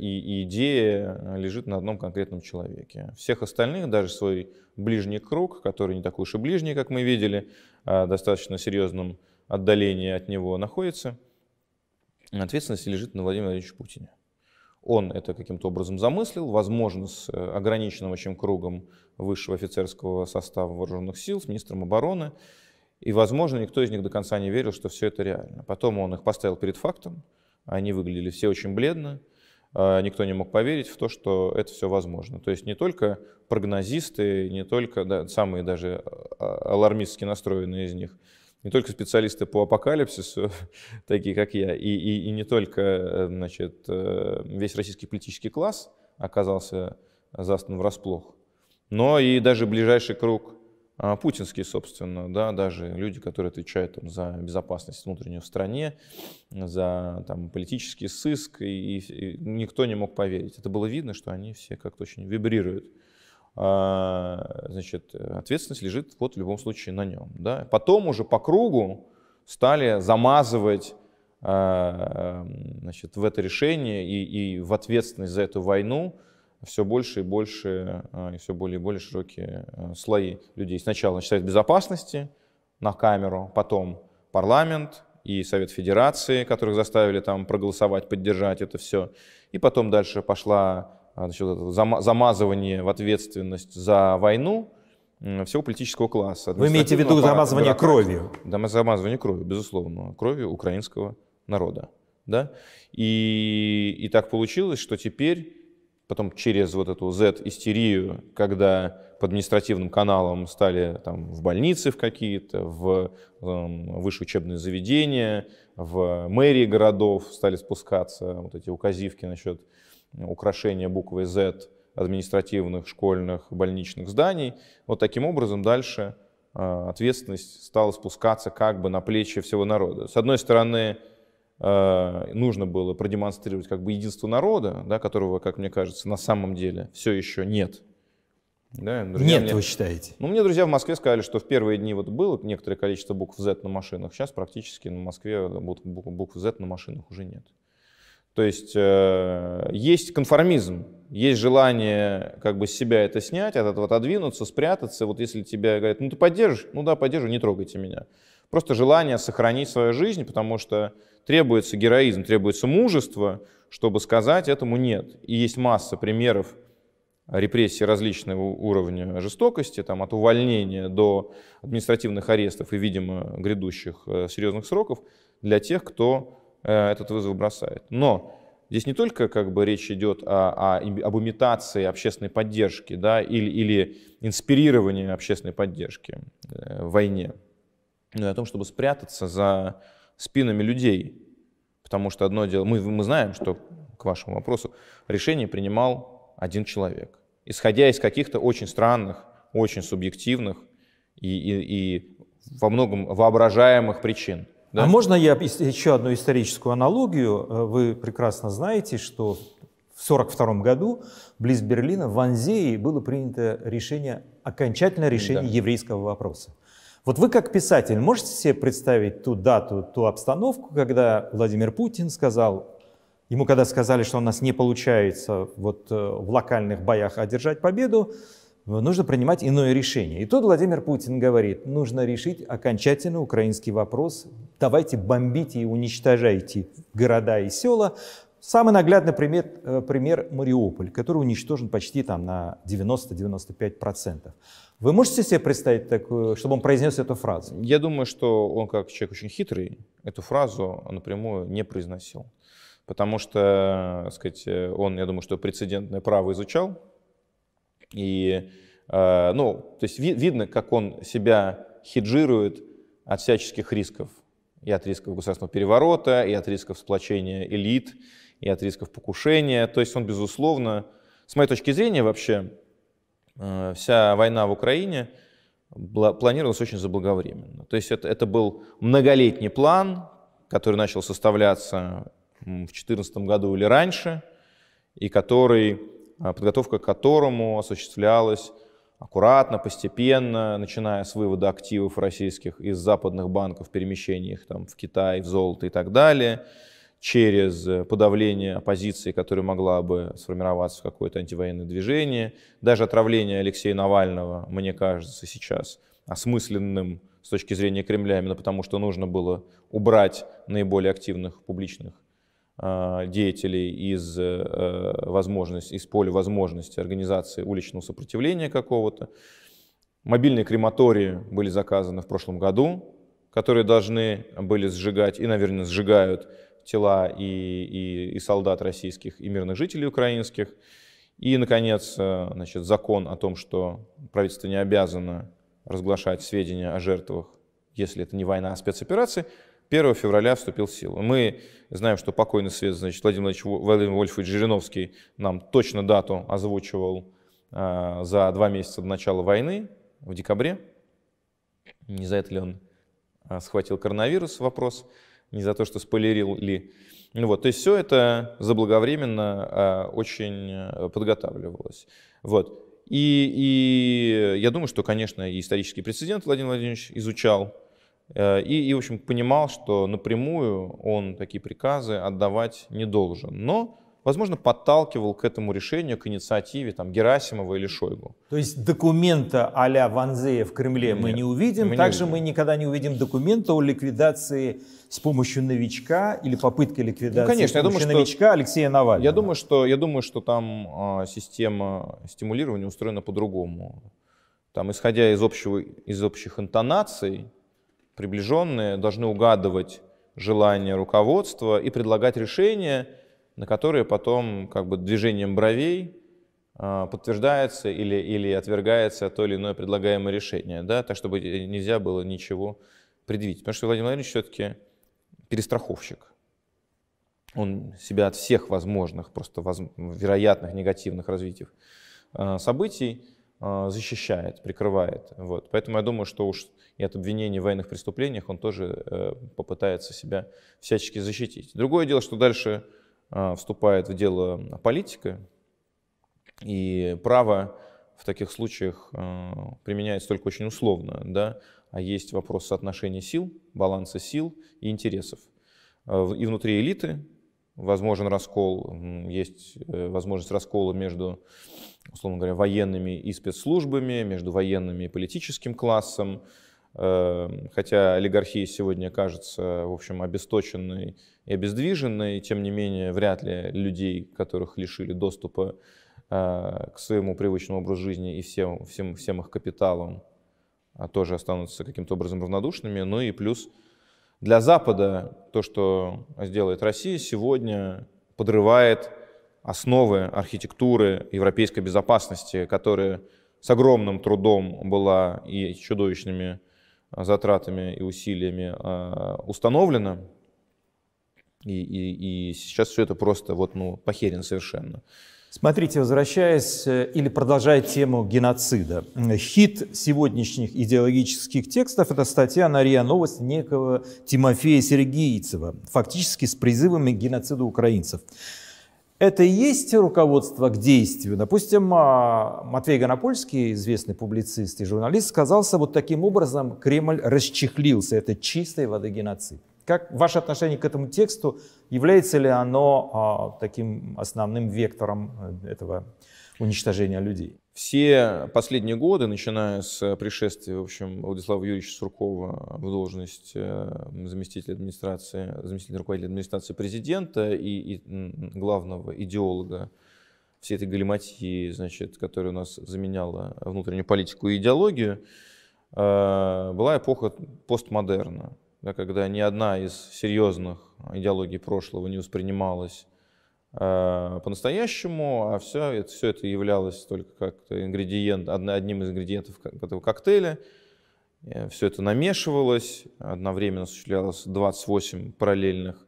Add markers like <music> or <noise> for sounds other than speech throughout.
и, идея лежит на одном конкретном человеке. Всех остальных, даже свой ближний круг, который не такой уж и ближний, как мы видели, а достаточно серьезном отдалении от него находится, ответственность лежит на Владимире Владимировиче Путине. Он это каким-то образом замыслил, возможно, с э, ограниченным очень кругом высшего офицерского состава вооруженных сил, с министром обороны. И, возможно, никто из них до конца не верил, что все это реально. Потом он их поставил перед фактом, они выглядели все очень бледно, никто не мог поверить в то, что это все возможно. То есть не только прогнозисты, не только да, самые даже а, алармистски настроенные из них, не только специалисты по апокалипсису, <laughs> такие как я, и, и, и не только э, значит, э, весь российский политический класс оказался застан врасплох, но и даже ближайший круг а, путинский, собственно, да, даже люди, которые отвечают там, за безопасность внутреннюю в стране, за там, политический сыск, и, и никто не мог поверить. Это было видно, что они все как-то очень вибрируют. А, значит, ответственность лежит вот в любом случае на нем. Да? Потом уже по кругу стали замазывать а, значит, в это решение и, и в ответственность за эту войну все больше и больше, а, и все более и более широкие слои людей. Сначала значит, Совет Безопасности на камеру, потом парламент и Совет Федерации, которых заставили там проголосовать, поддержать это все. И потом дальше пошла а, значит, замазывание в ответственность за войну всего политического класса. Вы имеете в виду замазывание кровью? Да, замазывание кровью, безусловно, кровью украинского народа. Да? И, и так получилось, что теперь, потом через вот эту Z-истерию, когда по административным каналам стали там, в больницы в какие-то, в э, высшие учебные заведения, в мэрии городов стали спускаться вот эти указивки насчет украшение буквой Z административных, школьных, больничных зданий. Вот таким образом дальше а, ответственность стала спускаться как бы на плечи всего народа. С одной стороны, нужно было продемонстрировать как бы единство народа, да, которого, как мне кажется, на самом деле все еще нет. Да, друзья, нет, мне, вы считаете? Ну, мне друзья в Москве сказали, что в первые дни вот было некоторое количество букв Z на машинах, сейчас практически на Москве букв, букв Z на машинах уже нет. То есть э, есть конформизм, есть желание как бы себя это снять, от этого отодвинуться, спрятаться. Вот если тебе говорят, ну ты поддержишь, ну да, поддержу, не трогайте меня. Просто желание сохранить свою жизнь, потому что требуется героизм, требуется мужество, чтобы сказать этому нет. И есть масса примеров репрессий различного уровня жестокости, там, от увольнения до административных арестов и, видимо, грядущих э, серьезных сроков для тех, кто этот вызов бросает. Но здесь не только как бы речь идет о, о, об имитации общественной поддержки да, или, или инспирировании общественной поддержки э, в войне, но и о том, чтобы спрятаться за спинами людей. Потому что одно дело, мы, мы знаем, что, к вашему вопросу, решение принимал один человек, исходя из каких-то очень странных, очень субъективных и, и, и во многом воображаемых причин. Да? А можно я еще одну историческую аналогию? Э, вы прекрасно знаете, что в 1942 году близ Берлина в Анзее было принято решение, окончательное решение да. еврейского вопроса. Вот вы как писатель можете себе представить ту дату, ту обстановку, когда Владимир Путин сказал, ему когда сказали, что у нас не получается вот э, в локальных боях одержать победу, нужно принимать иное решение. И тут Владимир Путин говорит, нужно решить окончательно украинский вопрос, давайте бомбите и уничтожайте города и села. Самый наглядный пример, э, пример Мариуполь, который уничтожен почти там на 90-95%. Вы можете себе представить такую, чтобы он произнес эту фразу? Я думаю, что он как человек очень хитрый эту фразу напрямую не произносил. Потому что, так сказать, он, я думаю, что прецедентное право изучал, и, э, ну, то есть ви видно, как он себя хеджирует от всяческих рисков. И от рисков государственного переворота, и от рисков сплочения элит, и от рисков покушения. То есть он, безусловно, с моей точки зрения вообще, э, вся война в Украине планировалась очень заблаговременно. То есть это, это был многолетний план, который начал составляться в 2014 году или раньше, и который а, подготовка к которому осуществлялась аккуратно, постепенно, начиная с вывода активов российских из западных банков, перемещения их там, в Китай, в золото и так далее, через подавление оппозиции, которая могла бы сформироваться в какое-то антивоенное движение. Даже отравление Алексея Навального, мне кажется, сейчас осмысленным с точки зрения Кремля, именно потому что нужно было убрать наиболее активных публичных э, деятелей из, э, возможности, из поля возможности организации уличного сопротивления какого-то. Мобильные крематории были заказаны в прошлом году, которые должны были сжигать и, наверное, сжигают тела и, и, и солдат российских, и мирных жителей украинских. И, наконец, э, значит, закон о том, что правительство не обязано разглашать сведения о жертвах, если это не война, а спецоперации, 1 февраля вступил в силу. Мы знаем, что покойный свет, значит, Владимир Владимирович Владимир Вольфович Жириновский нам точно дату озвучивал э, за два месяца до начала войны, в декабре. Не за это ли он э, схватил коронавирус, вопрос не за то, что спойлерил ли. Ну вот, то есть все это заблаговременно а, очень э, подготавливалось. Вот. И, и я думаю, что, конечно, исторический прецедент Владимир Владимирович изучал, э, и, и, в общем, понимал, что напрямую он такие приказы отдавать не должен. Но возможно, подталкивал к этому решению, к инициативе там, Герасимова или Шойгу. То есть документа а-ля Ванзея в Кремле Нет, мы не увидим, мы также не увидим. мы никогда не увидим документа о ликвидации с помощью новичка или попытки ликвидации ну, конечно, с помощью я думаю, новичка что, Алексея Навального. Я думаю, что, я думаю, что там э, система стимулирования устроена по-другому. Там, исходя из, общего, из общих интонаций, приближенные должны угадывать желание руководства и предлагать решения, на которые потом как бы движением бровей а, подтверждается или, или отвергается то или иное предлагаемое решение, да, так чтобы нельзя было ничего предвидеть. Потому что Владимир Владимирович все-таки перестраховщик. Он себя от всех возможных, просто воз... вероятных негативных развитий а, событий защищает, прикрывает. Вот. Поэтому я думаю, что уж и от обвинений в военных преступлениях он тоже э, попытается себя всячески защитить. Другое дело, что дальше а, вступает в дело политика, и право в таких случаях а, применяется только очень условно, да, а есть вопрос соотношения сил, баланса сил и интересов. А, и внутри элиты возможен раскол, есть э, возможность раскола между, условно говоря, военными и спецслужбами, между военными и политическим классом, Эм, хотя олигархия сегодня кажется, в общем, обесточенной и обездвиженной, тем не менее, вряд ли людей, которых лишили доступа э, к своему привычному образу жизни и всем, всем, всем их капиталам, а тоже останутся каким-то образом равнодушными. Ну и плюс для Запада то, что сделает Россия сегодня, подрывает основы архитектуры европейской безопасности, которая с огромным трудом была и чудовищными затратами и усилиями а, установлено. И, и, и сейчас все это просто вот, ну, похерен совершенно. Смотрите, возвращаясь э, или продолжая тему геноцида. Хит сегодняшних идеологических текстов – это статья на РИА Новость некого Тимофея Сергеевцева, фактически с призывами к геноциду украинцев. Это и есть руководство к действию. Допустим, а, Матвей Гонопольский, известный публицист и журналист, сказался вот таким образом, Кремль расчехлился. Это чистой воды геноцид. Как ваше отношение к этому тексту? Является ли оно а, таким основным вектором э, этого уничтожения людей? Все последние годы, начиная с пришествия, в общем, Владислава Юрьевича Суркова в должность э, заместителя администрации, заместителя руководителя администрации президента и, и главного идеолога всей этой галиматии, значит, которая у нас заменяла внутреннюю политику и идеологию, э, была эпоха постмодерна, да, когда ни одна из серьезных идеологий прошлого не воспринималась Э, по-настоящему, а все это, все это являлось только как ингредиент, одним из ингредиентов этого коктейля. Э, все это намешивалось, одновременно осуществлялось 28 параллельных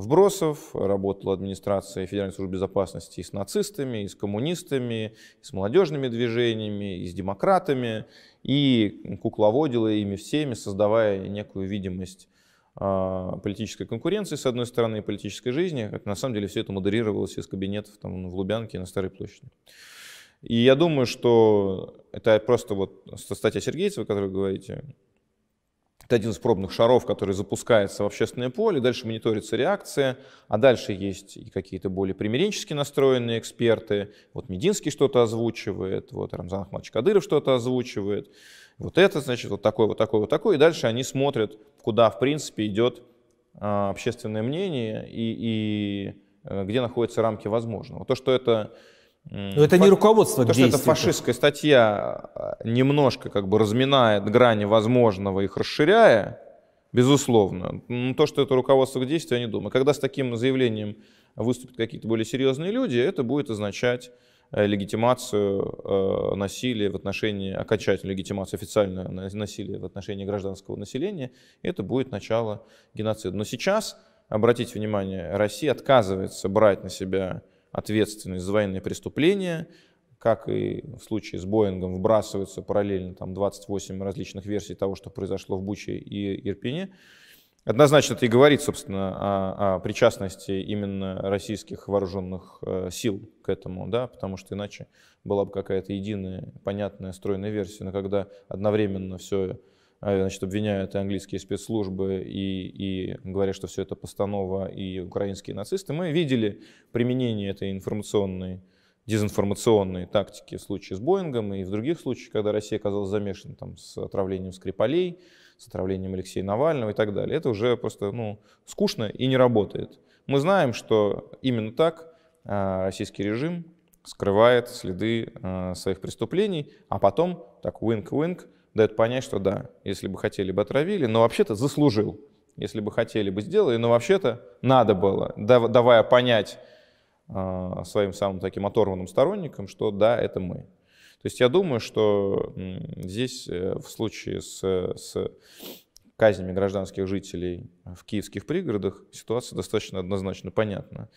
вбросов, работала администрация Федеральной службы безопасности и с нацистами, и с коммунистами, и с молодежными движениями, и с демократами, и кукловодила ими всеми, создавая некую видимость а, политической конкуренции, с одной стороны, и политической жизни, на самом деле все это модерировалось из кабинетов там, в Лубянке и на Старой площади. И я думаю, что это просто вот статья Сергейцева, о которой вы говорите, это один из пробных шаров, который запускается в общественное поле, дальше мониторится реакция, а дальше есть и какие-то более примиренчески настроенные эксперты. Вот Мединский что-то озвучивает, вот Рамзан Ахмадович Кадыров что-то озвучивает. Вот это, значит, вот такой, вот такой, вот такой. И дальше они смотрят, куда, в принципе, идет а, общественное мнение и, и э, где находятся рамки возможного. То, что это но это фа... не руководство То, что это фашистская статья а, немножко как бы разминает грани возможного, их расширяя, безусловно. Но то, что это руководство к действию, я не думаю. Когда с таким заявлением выступят какие-то более серьезные люди, это будет означать э, легитимацию э, насилия в отношении, окончательную легитимацию официального насилия в отношении гражданского населения, это будет начало геноцида. Но сейчас, обратите внимание, Россия отказывается брать на себя ответственность за военные преступления, как и в случае с Боингом, вбрасываются параллельно там 28 различных версий того, что произошло в Буче и Ирпене. Однозначно это и говорит, собственно, о, о причастности именно российских вооруженных э, сил к этому, да, потому что иначе была бы какая-то единая, понятная, стройная версия. Но когда одновременно все значит, обвиняют и английские спецслужбы, и, и говорят, что все это постанова и украинские нацисты, мы видели применение этой информационной дезинформационные тактики в случае с Боингом и в других случаях, когда Россия оказалась замешана там, с отравлением Скрипалей, с отравлением Алексея Навального и так далее. Это уже просто ну, скучно и не работает. Мы знаем, что именно так а, российский режим скрывает следы а, своих преступлений, а потом, так wink-wink, дает понять, что да, если бы хотели бы отравили, но вообще-то заслужил. Если бы хотели бы сделали, но вообще-то надо было, давая понять а, своим самым таким оторванным сторонникам, что да, это мы. То есть я думаю, что здесь э, в случае с, с казнями гражданских жителей в киевских пригородах ситуация достаточно однозначно понятна.